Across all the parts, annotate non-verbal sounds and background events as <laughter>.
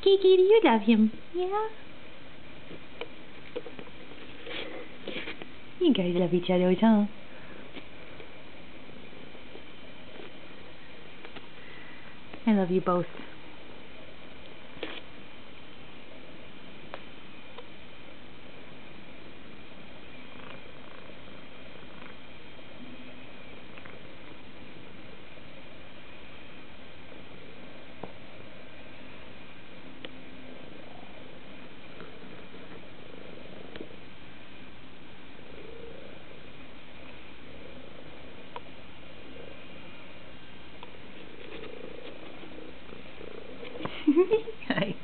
Kiki, do you love him? Yeah? You guys love each other, huh? I love you both. <laughs> Hi.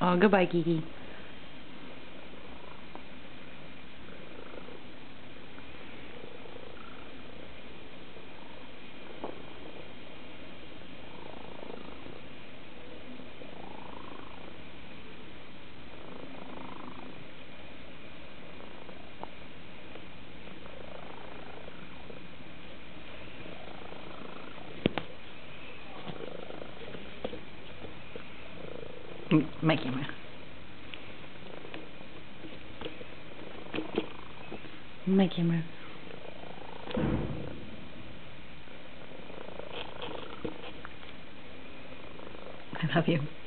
Oh, goodbye, Kiki. Mm, My camera. My camera. I love you.